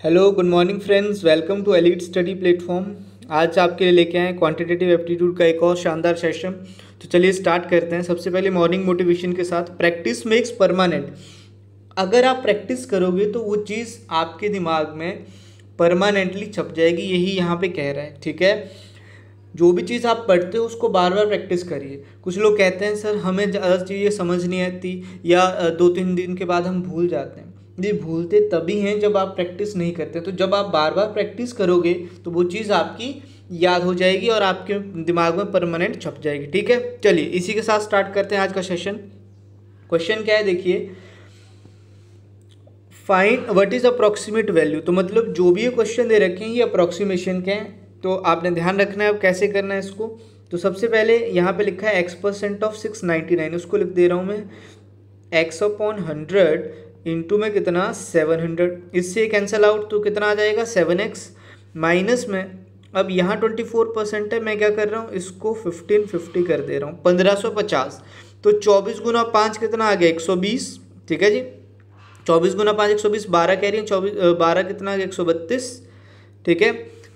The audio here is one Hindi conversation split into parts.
Hello good morning friends welcome to elite study platform आज आपके लिए लेके आए क्वांटिटेटिव एप्टीट्यूड का एक और शानदार सेशन तो चलिए स्टार्ट करते हैं। सबसे पहले मॉर्निंग मोटिवेशन के साथ प्रैक्टिस मेक्स परमानेंट अगर आप प्रैक्टिस करोगे तो वो चीज़ आपके दिमाग में परमानेंटली छप जाएगी। यही यहाँ पे कह रहा है, ठीक है? जो भी चीज़ आप पढ़ते हो, उसको बार बार प्रैक्टिस करिए। कुछ लोग कहते हैं, सर, हमें ज़्यादा चीज़ें समझ नहीं आती या दो तीन दिन के बाद हम भूल जाते हैं। ये भूलते तभी हैं जब आप प्रैक्टिस नहीं करते। तो जब आप बार बार प्रैक्टिस करोगे तो वो चीज़ आपकी याद हो जाएगी और आपके दिमाग में परमानेंट छप जाएगी। ठीक है? चलिए, इसी के साथ स्टार्ट करते हैं आज का सेशन क्वेश्चन क्या है? देखिए find what is approximate value तो मतलब जो भी ये क्वेश्चन दे रखे हैं, ये अप्रॉक्सीमेशन के हैं। तो आपने ध्यान रखना है अब कैसे करना है इसको। तो सबसे पहले यहाँ पे लिखा है X percent of six ninety nine उसको लिख दे रहा हूँ मैं। एक्स अपॉन हंड्रेड इंटू में कितना? सेवन हंड्रेड इससे कैंसिल आउट तो कितना आ जाएगा? सेवन एक्स माइनस में। अब यहाँ ट्वेंटी फोर परसेंट है, मैं क्या कर रहा हूँ? इसको फिफ्टीन फिफ्टी कर दे रहा हूँ। पंद्रह सौ पचास। तो चौबीस गुना पाँच कितना आ गया? एक सौ बीस। ठीक है जी? चौबीस गुना पाँच, एक सौ बीस। बारह कह रही है, चौबीस बारह कितना आ गया? एक सौ बत्तीस। ठीक है?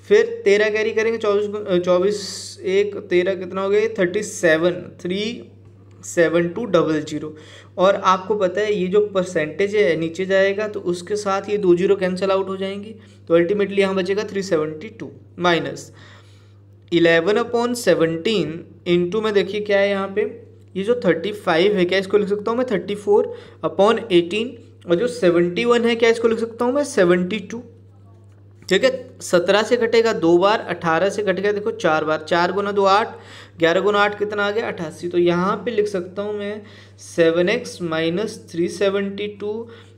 फिर तेरह कैरी करेंगे चौबीस चौबीस, एक, तेरह कितना हो गया? Thirty seven three seven two double zero. और आपको पता है, ये जो परसेंटेज है, नीचे जाएगा तो उसके साथ ये दो ज़ीरो कैंसिल आउट हो जाएँगी। तो अल्टीमेटली यहाँ बचेगा three seventy two minus eleven upon seventeen into में देखिए क्या है यहाँ पे। ये जो थर्टी फाइव है, क्या इसको लिख सकता हूँ मैं? थर्टी फोर अपॉन एटीन और जो सेवेंटी वन है, क्या इसको लिख सकता हूँ मैं? सेवेंटी टू ठीक है? सत्रह से घटेगा, दो बार अठारह से घटेगा, देखो चार बार, चार गुना दो आठ। ग्यारह गुना आठ कितना आ गया? अठासी। तो यहाँ पे लिख सकता हूँ मैं seven x minus three seventy two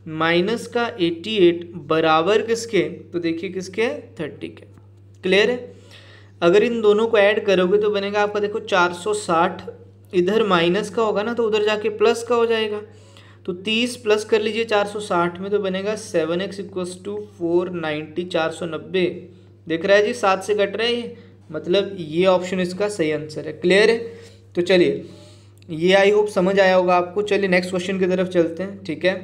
minus का एट्टी एट बराबर किसके? तो देखिए किसके? थर्टी के। क्लियर है? अगर इन दोनों को ऐड करोगे तो बनेगा आपका देखो चार सौ साठ। इधर माइनस का होगा ना तो उधर जाके प्लस का हो जाएगा। तो तीस प्लस कर लीजिए चार सौ साठ में तो बनेगा seven x equals two four ninety चार सौ नब्बे। देख रहा है जी, सात से कट रहा है ये। मतलब ये ऑप्शन इसका सही आंसर है. क्लियर है? तो चलिए, ये आई होप समझ आया होगा आपको. चलिए नेक्स्ट क्वेश्चन की तरफ़ चलते हैं. ठीक है?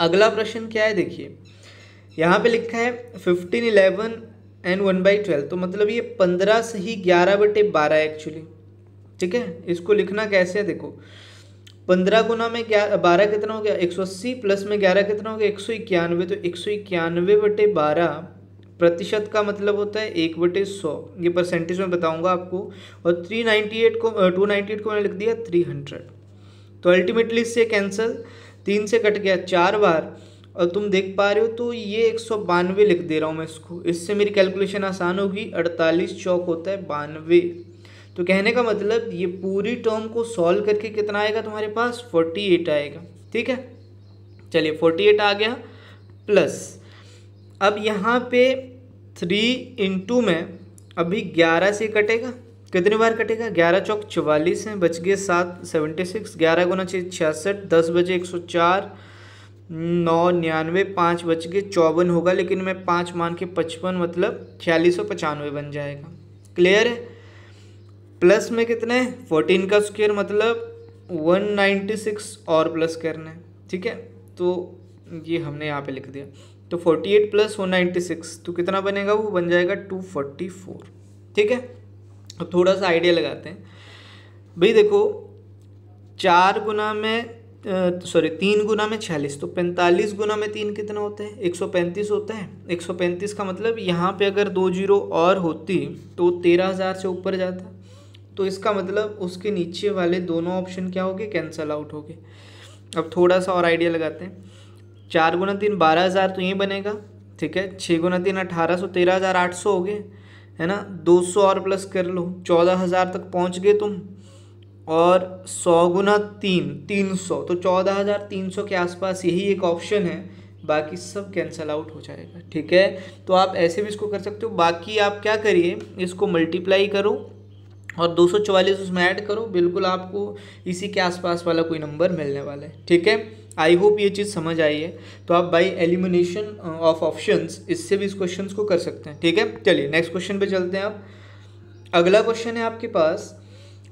अगला प्रश्न क्या है? देखिए, यहाँ पे लिखा है fifteen eleven and one by twelve तो मतलब ये पंद्रह से ही ग्यारह बटे बारह एक्चुअली ठीक है? इसको लिखना कैसे है? देखो, पंद्रह गुना में ग्यारह बारह कितना हो गया? एक सौ अस्सी प्लस में ग्यारह कितना हो गया? एक सौ इक्यानवे. तो एक सौ इक्यानवे बटे बारह प्रतिशत का मतलब होता है एक बटे सौ। ये परसेंटेज में बताऊँगा आपको। और थ्री नाइन्टी एट को टू नाइन्टी एट को मैंने लिख दिया थ्री हंड्रेड तो अल्टीमेटली इससे कैंसिल तीन से कट गया चार बार। और तुम देख पा रहे हो तो ये एक सौ बानवे लिख दे रहा हूँ मैं इसको। इससे मेरी कैलकुलेशन आसान होगी। अड़तालीस चौक होता है बानवे। तो कहने का मतलब ये पूरी टर्म को सॉल्व करके कितना आएगा तुम्हारे पास? फोर्टी एट आएगा। ठीक है? चलिए फोर्टी एट आ गया। प्लस अब यहाँ पे थ्री इंटू में अभी ग्यारह से कटेगा। कितनी बार कटेगा? ग्यारह चौक चवालीस हैं, बच गए सात सेवेंटी सिक्स ग्यारह गुना छः छियासठ, दस बजे एक सौ चार, नौ, निन्यानवे, पाँच बच गए, चौवन होगा, लेकिन मैं पाँच मान के पचपन मतलब छियालीस सौ पचानवे बन जाएगा। क्लियर है? प्लस में कितने फोर्टीन का स्क्वेयर मतलब वन नाइन्टी सिक्स और प्लस करना है। ठीक है? तो ये हमने यहाँ पे लिख दिया। तो forty eight plus one ninety six तो कितना बनेगा वो? बन जाएगा टू फोर्टी फोर ठीक है? अब थोड़ा सा आइडिया लगाते हैं। भाई देखो, चार गुना में सॉरी तीन गुना में छियालीस तो पैंतालीस गुना में तीन कितना होता है? एक सौ पैंतीस होता है। एक सौ पैंतीस का मतलब यहाँ पे अगर दो ज़ीरो और होती तो तेरह हज़ार से ऊपर जाता। तो इसका मतलब उसके नीचे वाले दोनों ऑप्शन क्या हो गए कैंसल आउट हो गए अब थोड़ा सा और आइडिया लगाते हैं। चार गुना तीन बारह हज़ार तो यही बनेगा, ठीक है? छः गुना तीन अठारह सौ, तेरह हज़ार आठ सौ हो गए, है ना? दो सौ और प्लस कर लो, चौदह हज़ार तक पहुँच गए तुम, और सौ गुना तीन तीन सौ तो चौदह हज़ार तीन सौ के आसपास यही एक ऑप्शन है, बाकी सब कैंसल आउट हो जाएगा, ठीक है? तो आप ऐसे भी इसको कर सकते हो, बाकी आप क्या करिए, इसको मल्टीप्लाई करो, और दो सौ चवालीस उसमें ऐड करो, बिल्कुल आपको इसी के आसपास वाला कोई नंबर मिलने वाला है, ठीक है? आई होप ये चीज़ समझ आई है। तो आप बाई एलिमिनेशन ऑफ़ ऑप्शंस इससे भी इस क्वेश्चन को कर सकते हैं। ठीक है? चलिए नेक्स्ट क्वेश्चन पे चलते हैं आप। अगला क्वेश्चन है आपके पास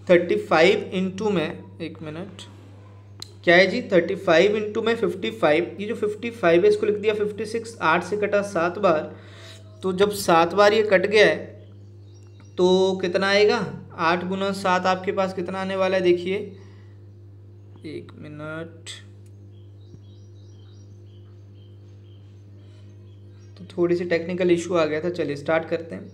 थर्टी फाइव इंटू में, एक मिनट क्या है जी? थर्टी फाइव इंटू में फिफ्टी फाइव ये जो फिफ्टी फाइव है, इसको लिख दिया फिफ्टी सिक्स आठ से कटा सात बार। तो जब सात बार ये कट गया है तो कितना आएगा? आठ गुना सात आपके पास कितना आने वाला है? देखिए। एक मिनट तो थोड़ी सी टेक्निकल इशू आ गया था, चलिए स्टार्ट करते हैं।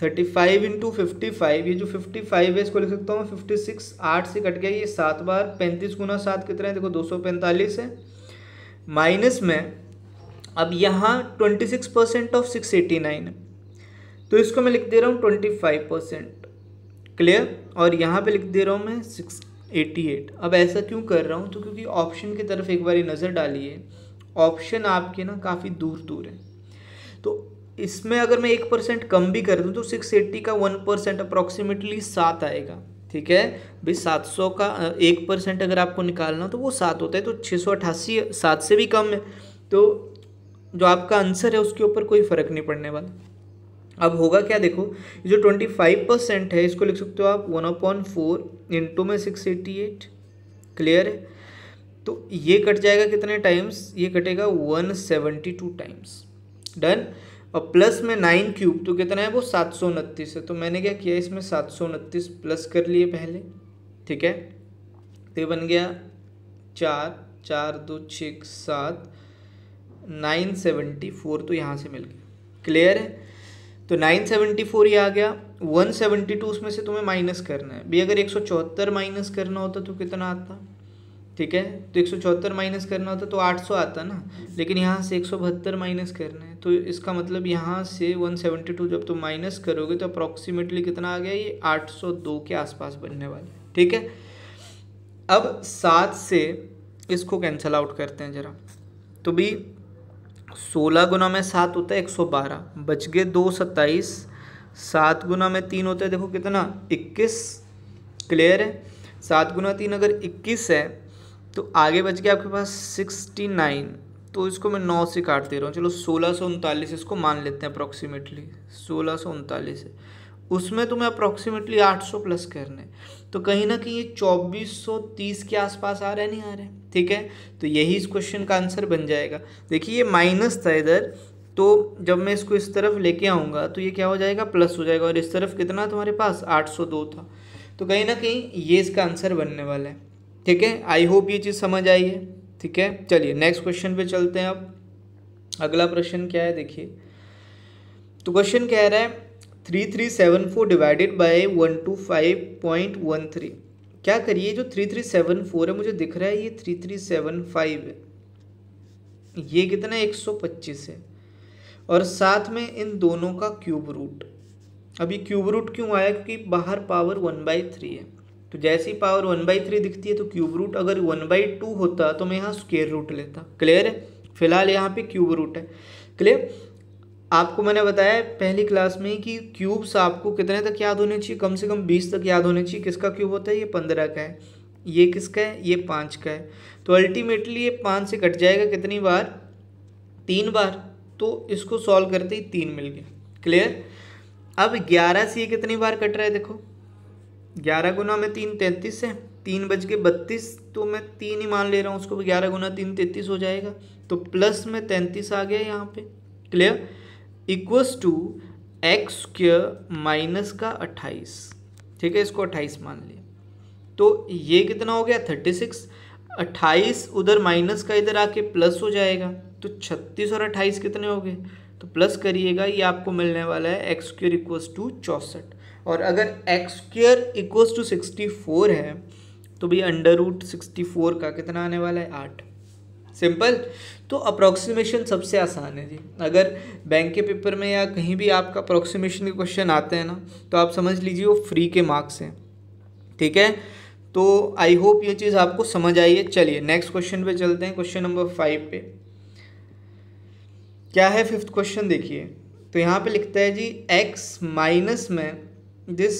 Thirty five into fifty five ये जो फिफ्टी फाइव है, इसको लिख सकता हूँ फिफ्टी सिक्स आठ से कट गया, ये सात बार, पैंतीस गुना सात कितना है, देखो दो सौ पैंतालीस है। माइनस में, अब यहाँ twenty six percent of six eighty nine है। तो इसको मैं लिख दे रहा हूँ ट्वेंटी फाइव परसेंट क्लियर और यहाँ पे लिख दे रहा हूँ मैं सिक्स एटी एट अब ऐसा क्यों कर रहा हूँ? तो क्योंकि ऑप्शन की तरफ़ एक बार नज़र डालिए। ऑप्शन आपके ना काफ़ी दूर दूर है। तो इसमें अगर मैं एक परसेंट कम भी कर दूँ तो सिक्स एट्टी का वन परसेंट अप्रॉक्सीमेटली सात आएगा, ठीक है? भाई सात सौ का एक परसेंट अगर आपको निकालना तो वो सात होता है तो छः सौ अट्ठासी, सात से भी कम है। तो जो आपका आंसर है, उसके ऊपर कोई फ़र्क नहीं पड़ने वाला। अब होगा क्या, देखो जो ट्वेंटी फाइव परसेंट है, इसको लिख सकते हो आप, वन अपॉन फोर इंटू में सिक्स एट्टी एट क्लियर है? तो ये कट जाएगा कितने टाइम्स ये कटेगा one seventy two times done. और प्लस में नाइन क्यूब तो कितना है वो? सात सौ उनतीस है। तो मैंने क्या किया, इसमें सात सौ उनतीस प्लस कर लिए पहले, ठीक है? तो ये बन गया चार चार, दो छः सात, नाइन सेवेंटी फोर तो यहाँ से मिल गया। क्लियर है? तो नाइन सेवेंटी फोर ये आ गया। वन सेवेंटी टू उसमें से तुम्हें माइनस करना है। भी अगर एक सौ चौहत्तर माइनस करना होता तो कितना आता? ठीक है? तो एक सौ चौहत्तर माइनस करना होता तो आठ सौ आता ना। लेकिन यहाँ से एक सौ बहत्तर माइनस करना है तो इसका मतलब यहाँ से वन सेवेंटी टू जब तुम माइनस करोगे तो अप्रॉक्सीमेटली कितना आ गया? ये आठ सौ दो के आसपास बनने वाले ठीक है? अब सात से इसको कैंसिल आउट करते हैं ज़रा। तो भी सोलह गुना में सात होता है एक सौ बारह, बच गए दो सत्ताईस, सात गुना में तीन होता है, देखो कितना? इक्कीस क्लियर है? सात गुना तीन अगर इक्कीस है तो आगे बच गया आपके पास सिक्सटी नाइन तो इसको मैं नौ से काट दे रहा हूँ। चलो, सोलह सौ उनतालीस इसको मान लेते हैं अप्रॉक्सीमेटली सोलह सौ उनतालीस है। उसमें तुम्हें अप्रॉक्सीमेटली आठ सौ प्लस करने तो कहीं ना कहीं ये चौबीस सौ तीस के आसपास आ रहा है, नहीं आ रहा है? ठीक है? तो यही इस क्वेश्चन का आंसर बन जाएगा। देखिए, ये माइनस था इधर। तो जब मैं इसको इस तरफ़ लेके आऊँगा तो ये क्या हो जाएगा? प्लस हो जाएगा। और इस तरफ़ कितना तुम्हारे पास? आठ सौ दो था। तो कहीं ना कहीं ये इसका आंसर बनने वाला है। ठीक है? आई होप ये चीज़ समझ आई है। ठीक है? चलिए नेक्स्ट क्वेश्चन पे चलते हैं अब। अगला प्रश्न क्या है? देखिए। तो क्वेश्चन कह रहा है three three seven four divided by one two five point one three क्या करिए, जो थ्री थ्री सेवन फोर है, मुझे दिख रहा है ये थ्री थ्री सेवन फाइव है। ये कितना एक सौ पच्चीस है। और साथ में इन दोनों का क्यूब रूट अभी क्यूब रूट क्यों आया? क्योंकि बाहर पावर वन बाई थ्री है। तो जैसी पावर वन बाई थ्री दिखती है तो क्यूब रूट अगर वन बाई टू होता तो मैं यहाँ स्क्वेयर रूट लेता। क्लियर है? फ़िलहाल यहाँ पे क्यूब रूट है। क्लियर आपको मैंने बताया पहली क्लास में कि क्यूब्स आपको कितने तक याद होने चाहिए? कम से कम बीस तक याद होने चाहिए। किसका क्यूब होता है? ये पंद्रह का है। ये किसका है? ये पाँच का है। तो अल्टीमेटली ये पाँच से कट जाएगा कितनी बार? तीन बार। तो इसको सॉल्व करते ही तीन मिल गया। क्लियर अब ग्यारह से ये कितनी बार कट रहा है? देखो। ग्यारह गुना में तीन तैंतीस है, तीन बज के बत्तीस तो मैं तीन ही मान ले रहा हूँ, उसको भी ग्यारह गुना तीन तैंतीस हो जाएगा। तो प्लस में तैंतीस आ गया यहाँ पे। Clear equals to x square minus का अट्ठाईस। ठीक है, इसको अट्ठाईस मान लिया। तो ये कितना हो गया? थर्टी सिक्स अट्ठाईस उधर माइनस का इधर आके प्लस हो जाएगा। तो छत्तीस और अट्ठाईस कितने हो गए? तो प्लस करिएगा, ये आपको मिलने वाला है एक्स स्क्र इक्वस टू चौंसठ। और अगर x square equals to sixty four है तो भी अंडर रूट सिक्सटी फोर का कितना आने वाला है? आठ। सिंपल तो अप्रोक्सीमेशन सबसे आसान है जी। अगर बैंक के पेपर में या कहीं भी आपका अप्रोक्सीमेशन के क्वेश्चन आते हैं ना तो आप समझ लीजिए वो फ्री के मार्क्स हैं। ठीक है? तो आई होप ये चीज़ आपको समझ आई है। चलिए नेक्स्ट क्वेश्चन पे चलते हैं क्वेश्चन नंबर फाइव पे। क्या है फिफ्थ क्वेश्चन देखिए तो यहाँ पे लिखता है जी एक्स माइनस में this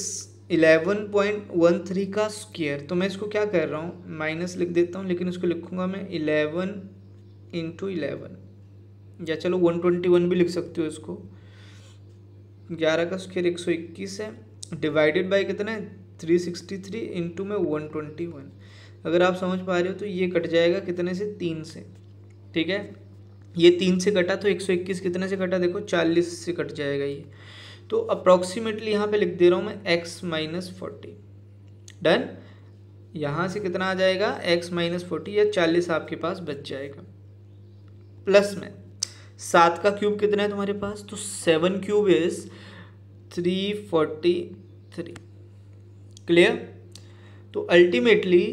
eleven point one three का स्क्वेयर तो मैं इसको क्या कर रहा हूँ? माइनस लिख देता हूँ, लेकिन इसको लिखूँगा मैं इलेवन इंटू इलेवन या चलो वन ट्वेंटी वन भी लिख सकते हो इसको। ग्यारह का स्क्वेयर एक सौ इक्कीस है डिवाइडेड बाई कितना है? थ्री सिक्सटी थ्री इंटू में वन ट्वेंटी वन अगर आप समझ पा रहे हो तो ये कट जाएगा कितने से? तीन से। ठीक है? ये तीन से कटा तो एक सौ इक्कीस कितने से कटा? देखो, चालीस से कट जाएगा ये। तो अप्रॉक्सीमेटली यहाँ पे लिख दे रहा हूँ मैं एक्स माइनस फोर्टी डन यहाँ से कितना आ जाएगा? एक्स माइनस फोर्टी या चालीस आपके पास बच जाएगा। प्लस में। सात का क्यूब कितना है तुम्हारे पास? तो seven cube is three forty three clear तो अल्टीमेटली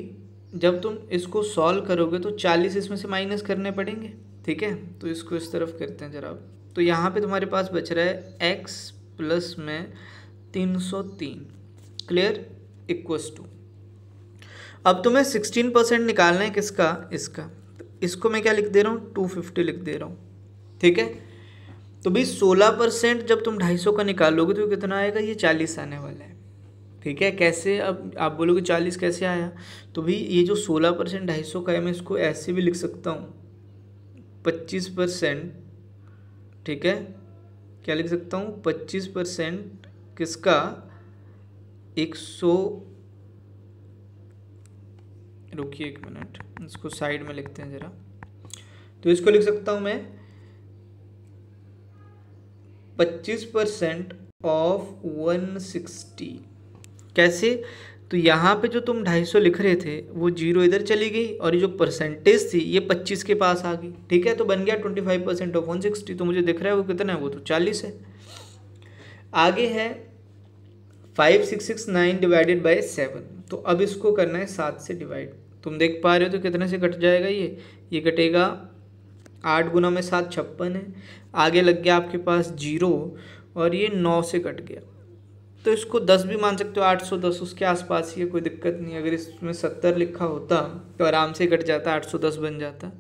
जब तुम इसको सॉल्व करोगे तो चालीस इसमें से माइनस करने पड़ेंगे। ठीक है? तो इसको इस तरफ़ करते हैं जरा। तो यहाँ पे तुम्हारे पास बच रहा है एक्स प्लस में तीन सौ तीन। क्लियर इक्वस टू अब तुम्हें सिक्सटीन परसेंट निकालना है किसका? इसका। इसको मैं क्या लिख दे रहा हूँ? टू फिफ्टी लिख दे रहा हूँ। ठीक है? तो भाई सोलह परसेंट जब तुम ढाई सौ का निकालोगे तो कितना आएगा? ये चालीस आने वाला है। ठीक है? कैसे? अब आप बोलोगे चालीस कैसे आया? तो भाई ये जो सोलह परसेंट ढाई सौ का है, मैं इसको ऐसे भी लिख सकता हूँ। पच्चीस परसेंट ठीक है? क्या लिख सकता हूँ? पच्चीस परसेंट किसका? एक सौ रुकिए एक मिनट, इसको साइड में लिखते हैं ज़रा। तो इसको लिख सकता हूँ मैं। पच्चीस परसेंट ऑफ़ वन सिक्सटी। कैसे? तो यहाँ पे जो तुम ढाई सौ लिख रहे थे, वो ज़ीरो इधर चली गई और ये जो परसेंटेज थी, ये पच्चीस के पास आ गई। ठीक है? तो बन गया twenty five percent of one sixty तो मुझे दिख रहा है वो कितना है? वो तो चालीस है। आगे है five six six nine divided by seven तो अब इसको करना है सात से डिवाइड तुम देख पा रहे हो तो कितने से कट जाएगा ये? ये कटेगा आठ गुना में सात छप्पन है। आगे लग गया आपके पास ज़ीरो और ये नौ से कट गया। तो इसको दस भी मान सकते हो, आठ सौ दस, उसके आसपास ही है, कोई दिक्कत नहीं। अगर इसमें सत्तर लिखा होता तो आराम से कट जाता, आठ सौ दस बन जाता।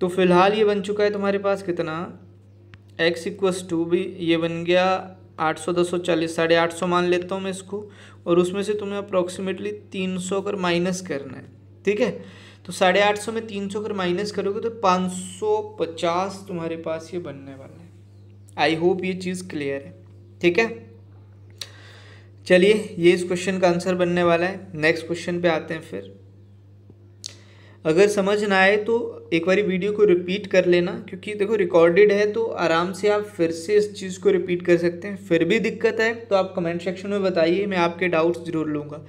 तो फ़िलहाल ये बन चुका है तुम्हारे पास कितना? एक्स इक्वस टू भी ये बन गया, आठ सौ दस सौ चालीस, साढ़े आठ सौ मान लेता हूँ मैं इसको। और उसमें से तुम्हें अप्रॉक्सीमेटली तीन सौ कर माइनस करना है, ठीक है? तो साढ़े आठ सौ में तीन सौ अगर माइनस करोगे तो पाँच सौ पचास तुम्हारे पास ये बनने वाला है। आई होप ये चीज़ क्लियर है, ठीक है? चलिए, ये इस क्वेश्चन का आंसर बनने वाला है। नेक्स्ट क्वेश्चन पे आते हैं फिर। अगर समझ ना आए तो एक बार वीडियो को रिपीट कर लेना, क्योंकि देखो रिकॉर्डेड है तो आराम से आप फिर से इस चीज़ को रिपीट कर सकते हैं। फिर भी दिक्कत है तो आप कमेंट सेक्शन में बताइए, मैं आपके डाउट्स ज़रूर लूँगा।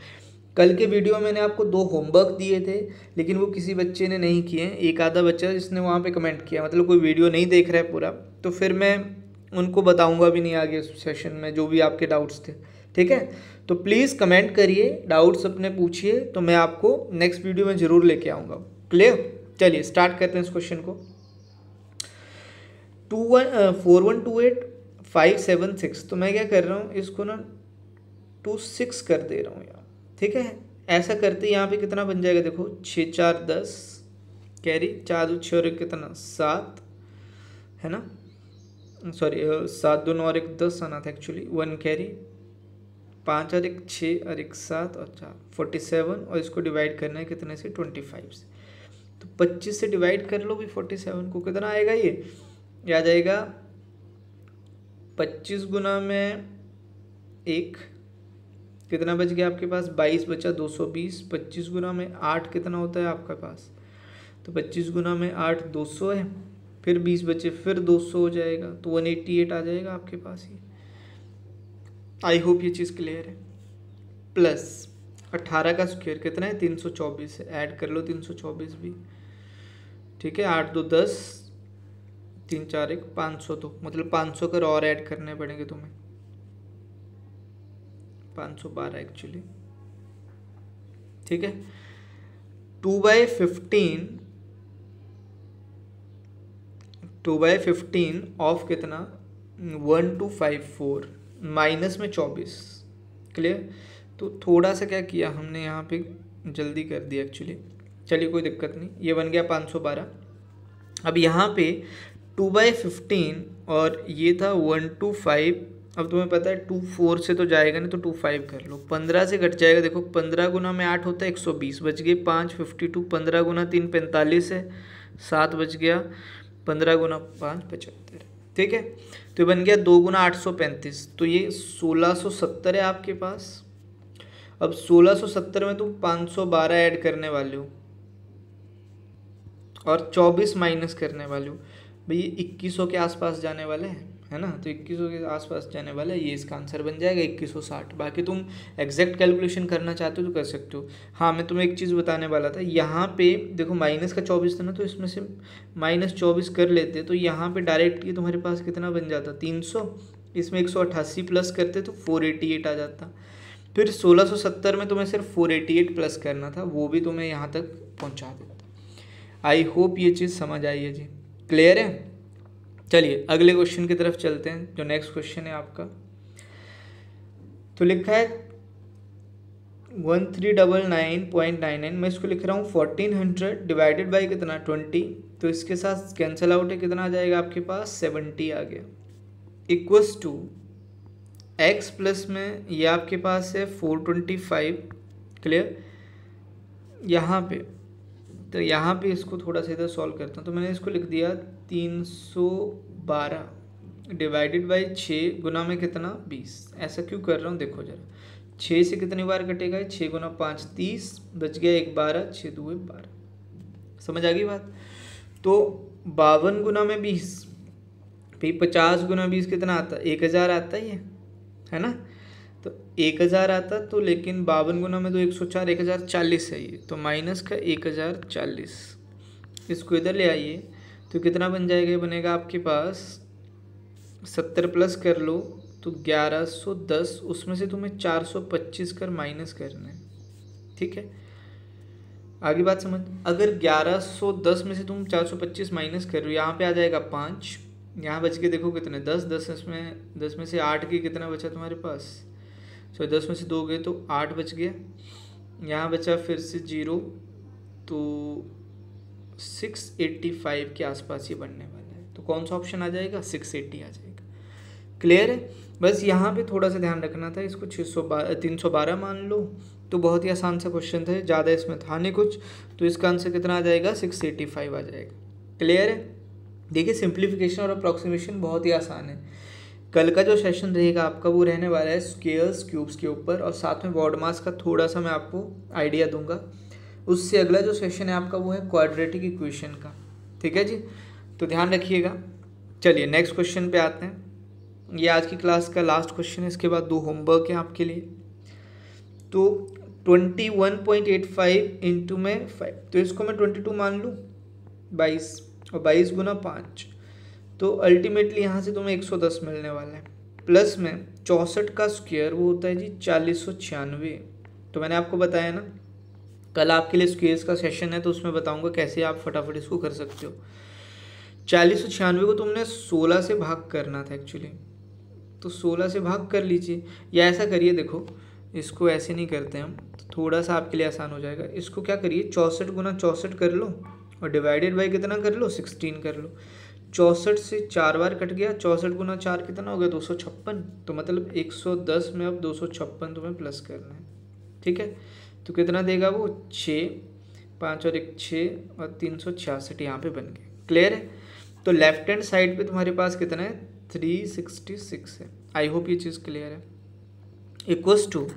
कल के वीडियो में मैंने आपको दो होमवर्क दिए थे, लेकिन वो किसी बच्चे ने नहीं किए। एक आधा बच्चा जिसने वहाँ पे कमेंट किया मतलब कोई वीडियो नहीं देख रहा है पूरा। तो फिर मैं उनको बताऊँगा भी नहीं आगे सेशन में, जो भी आपके डाउट्स थे। ठीक है? तो प्लीज़ कमेंट करिए डाउट्स अपने पूछिए तो मैं आपको नेक्स्ट वीडियो में ज़रूर लेके आऊँगा। क्लियर चलिए स्टार्ट करते हैं इस क्वेश्चन को। Two one four one two eight five seven six तो मैं क्या कर रहा हूँ, इसको ना टू सिक्स कर दे रहा हूँ यार ठीक है? ऐसा करते यहाँ पे कितना बन जाएगा देखो, छः चार दस कैरी चार दो छः और एक कितना? सात, है ना? सॉरी सात दो नौ और एक दस आना था एक्चुअली वन कैरी पाँच और एक छः और एक सात और चार फोर्टी सेवन और इसको डिवाइड करना है कितने से? ट्वेंटी फाइव से। तो पच्चीस से डिवाइड कर लो भी फोर्टी सेवन को, कितना आएगा ये? आ जाएगा पच्चीस गुना में एक, कितना बच गया आपके पास? बाईस बचा दो सौ बीस, पच्चीस गुना में आठ कितना होता है आपके पास? तो पच्चीस गुना में आठ दो सौ है, फिर बीस बचे, फिर दो सौ हो जाएगा तो वन एट्टी एट आ जाएगा आपके पास ये। आई होप ये चीज़ क्लियर है। प्लस अट्ठारह का स्क्वेयर कितना है? तीन सौ चौबीस है। ऐड कर लो तीन सौ चौबीस भी। ठीक है? आठ दो दस, तीन चार एक, पाँच सौ दो। मतलब पाँच सौ कर और ऐड करने पड़ेंगे तुम्हें। पाँच सौ बारह एक्चुअली ठीक है? Two by fifteen two by fifteen of कितना? One two five four minus में चौबीस। क्लियर? तो थोड़ा सा क्या किया हमने यहाँ पे? जल्दी कर दिया एक्चुअली चलिए, कोई दिक्कत नहीं। ये बन गया पाँच सौ बारह। अब यहाँ पे टू बाई फिफ्टीन और ये था वन टू फाइव। अब तुम्हें पता है टू फोर से तो जाएगा नहीं तो टू फाइव कर लो। पंद्रह से घट जाएगा। देखो, पंद्रह गुना में आठ होता है एक सौ बीस। बच गए पाँच फिफ्टी टू पंद्रह गुना तीन, पैंतालीस है। सात बच गया। पंद्रह गुना पाँच, पचहत्तर। ठीक है? तो ये बन गया दो गुना आठ सौ पैंतीस। तो ये सोलह सौ सत्तर है आपके पास। अब 1670 में तुम 512 ऐड करने वाले हो और 24 माइनस करने वाले हो। भैया इक्कीस सौ के आसपास जाने वाले हैं। है ना? तो इक्कीस के आसपास जाने वाला है, ये इसका आंसर बन जाएगा इक्कीस सौ साठ। बाकी तुम एग्जैक्ट कैलकुलेशन करना चाहते हो तो कर सकते हो। हाँ मैं तुम्हें एक चीज़ बताने वाला था, यहाँ पे देखो माइनस का चौबीस था ना तो इसमें से माइनस चौबीस कर लेते तो यहाँ पे डायरेक्ट ये तुम्हारे पास कितना बन जाता? तीन सौ। इसमें एक सौ अट्ठासी प्लस करते तो फोर एटी एट आ जाता। फिर सोलह सौ सत्तर में तुम्हें सिर्फ़ फोर एटी एट प्लस करना था, वो भी तुम्हें यहाँ तक पहुँचा देता। आई होप ये चीज़ समझ आई है जी। क्लियर है? चलिए, अगले क्वेश्चन की तरफ़ चलते हैं, जो नेक्स्ट क्वेश्चन है आपका। तो लिखा है one three double nine point nine nine मैं इसको लिख रहा हूँ फोर्टीन हंड्रेड डिवाइडेड बाई कितना? ट्वेंटी तो इसके साथ कैंसिल आउट है, कितना आ जाएगा आपके पास? सेवेंटी आ गया। इक्वस टू एक्स प्लस में ये आपके पास है फोर ट्वेंटी फाइव क्लियर यहाँ पे तो यहाँ पे इसको थोड़ा सा इधर सॉल्व करता हूँ। तो मैंने इसको लिख दिया तीन सौ बारह डिवाइडेड बाई छः गुना में कितना? बीस। ऐसा क्यों कर रहा हूँ? देखो जरा। छः से कितनी बार कटेगा? छः गुना पाँच, तीस। बच गया एक बारह छः दो बारह। समझ आ गई बात? तो बावन गुना में बीस। भाई पचास गुना बीस कितना आता? है एक हज़ार आता ही है। है ना? एक हज़ार आता तो लेकिन बावन गुना में तो एक सौ चार, एक हज़ार चालीस है ये। तो माइनस का एक हज़ार चालीस। इसको इधर ले आइए। तो कितना बन जाएगा? बनेगा आपके पास सत्तर प्लस कर लो तो ग्यारह सौ दस। उसमें से तुम्हें चार सौ पच्चीस कर माइनस करना है। ठीक है? आगे बात समझ। अगर ग्यारह सौ दस में से तुम चार सौ पच्चीस माइनस कर रहे हो, यहाँ पे आ जाएगा पाँच। यहाँ बच के देखो कितने। दस दस इसमें, दस में से आठ की कितना बचा तुम्हारे पास? सो दस में से दो गए तो आठ बच गया। यहाँ बचा फिर से ज़ीरो तो सिक्स एट्टी फाइव के आसपास ये बनने वाला है। तो कौन सा ऑप्शन आ जाएगा? सिक्स एट्टी आ जाएगा। क्लियर है? बस यहाँ पे थोड़ा सा ध्यान रखना था, इसको छः सौ बारह तीन सौ बारह मान लो। तो बहुत ही आसान सा क्वेश्चन था, ज़्यादा इसमें था नहीं कुछ। तो इसका आंसर कितना आ जाएगा? सिक्स एट्टी फाइव आ जाएगा। क्लियर है? देखिए, सिंप्लीफिकेशन और अप्रॉक्सीमेशन बहुत ही आसान है। कल का जो सेशन रहेगा आपका वो रहने वाला है स्केयर्स क्यूब्स के ऊपर और साथ में बॉड मास का थोड़ा सा मैं आपको आइडिया दूँगा। उससे अगला जो सेशन है आपका वो है क्वाड्रेटिक इक्वेशन का। ठीक है जी? तो ध्यान रखिएगा। चलिए नेक्स्ट क्वेश्चन पे आते हैं। ये आज की क्लास का लास्ट क्वेश्चन है, इसके बाद दो होमवर्क है आपके लिए। तो twenty one point eight five into में फाइव तो इसको मैं ट्वेंटी टू मान लूँ? बाईस, और बाईस गुना पाँच। तो अल्टीमेटली यहाँ से तुम्हें एक सौ दस मिलने वाला है। प्लस में चौंसठ का स्क्वेयर वो होता है जी चालीस तो मैंने आपको बताया ना, कल आपके लिए स्क्वेयर्स का सेशन है तो उसमें बताऊँगा कैसे आप फटाफट इसको कर सकते हो। चालीस सौ छियानवे को तुमने सोलह से भाग करना था एक्चुअली तो सोलह से भाग कर लीजिए। या ऐसा करिए देखो, इसको ऐसे नहीं करते हम तो थोड़ा सा आपके लिए आसान हो जाएगा। इसको क्या करिए, चौंसठ गुना चौंसठ कर लो, और डिवाइडेड बाई कितना कर लो सिक्सटीन कर लो। चौंसठ से चार बार कट गया, चौंसठ गुना चार कितना हो गया? दो सौ छप्पन। तो मतलब एक सौ दस में अब दो सौ छप्पन तुम्हें प्लस करना है। ठीक है? तो कितना देगा वो? छः। पाँच और एक छः और तीन सौ छियासठ यहाँ पर बन गए क्लियर है? तो लेफ़्ट हैंड साइड पे तुम्हारे पास कितना है? थ्री सिक्सटी सिक्स है। आई होप ये चीज़ क्लियर है। Equals to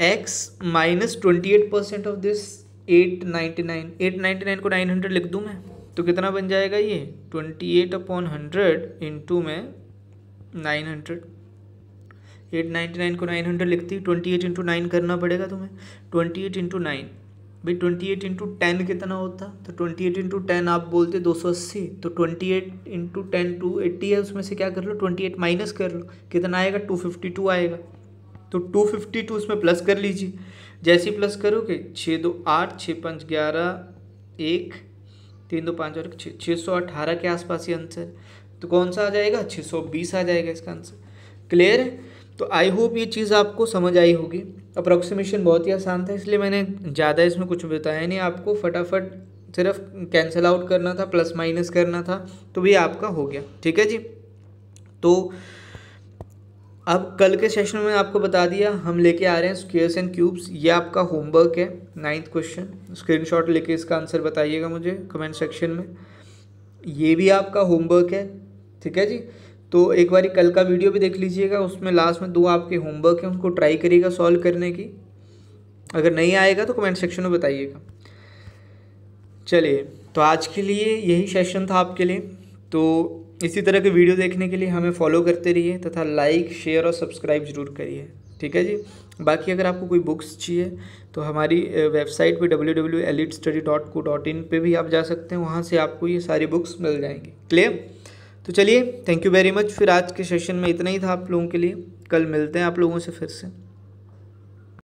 x minus twenty eight percent of this eight ninety nine eight ninety nine को नाइन हंड्रेड लिख दूँ मैं? तो कितना बन जाएगा ये? Twenty eight upon hundred into में nine hundred eight ninety nine को नाइन हंड्रेड लिखती है ट्वेंटी एट इंटू नाइन करना पड़ेगा तुम्हें। ट्वेंटी एट इंटू नाइन भाई ट्वेंटी एट इंटू टेन कितना होता? तो ट्वेंटी एट इंटू टेन आप बोलते दो सौ अस्सी तो twenty eight into ten two eighty है, उसमें से क्या कर लो? ट्वेंटी एट माइनस कर लो। कितना आएगा? टू फिफ्टी टू आएगा। तो टू फिफ्टी टू उसमें प्लस कर लीजिए। जैसे ही प्लस करोगे छः दो आठ छः पाँच ग्यारह, एक तीन दो पाँच और छः सौ अठारह के आसपास ये आंसर तो कौन सा आ जाएगा? छः सौ बीस आ जाएगा इसका आंसर क्लियर है तो आई होप ये चीज़ आपको समझ आई होगी। अप्रोक्सीमेशन बहुत ही आसान था, इसलिए मैंने ज़्यादा इसमें कुछ बताया नहीं। आपको फटाफट सिर्फ़ कैंसिल आउट करना था प्लस माइनस करना था तो भी आपका हो गया। ठीक है जी? तो अब कल के सेशन में आपको बता दिया, हम लेके आ रहे हैं स्क्वेयर्स एंड क्यूब्स ये आपका होमवर्क है नाइन्थ क्वेश्चन स्क्रीनशॉट लेके इसका आंसर बताइएगा मुझे कमेंट सेक्शन में. ये भी आपका होमवर्क है, ठीक है जी? तो एक बार कल का वीडियो भी देख लीजिएगा, उसमें लास्ट में दो आपके होमवर्क हैं, उनको ट्राई करिएगा सॉल्व करने की. अगर नहीं आएगा तो कमेंट सेक्शन में बताइएगा. चलिए तो आज के लिए यही सेशन था आपके लिए. तो इसी तरह के वीडियो देखने के लिए हमें फॉलो करते रहिए तथा लाइक शेयर और सब्सक्राइब ज़रूर करिए। ठीक है जी? बाकी अगर आपको कोई बुक्स चाहिए तो हमारी वेबसाइट पे W W elite study dot co dot in पर भी आप जा सकते हैं। वहाँ से आपको ये सारी बुक्स मिल जाएँगी। क्लियर तो चलिए थैंक यू वेरी मच फिर आज के सेशन में इतना ही था आप लोगों के लिए। कल मिलते हैं आप लोगों से फिर से।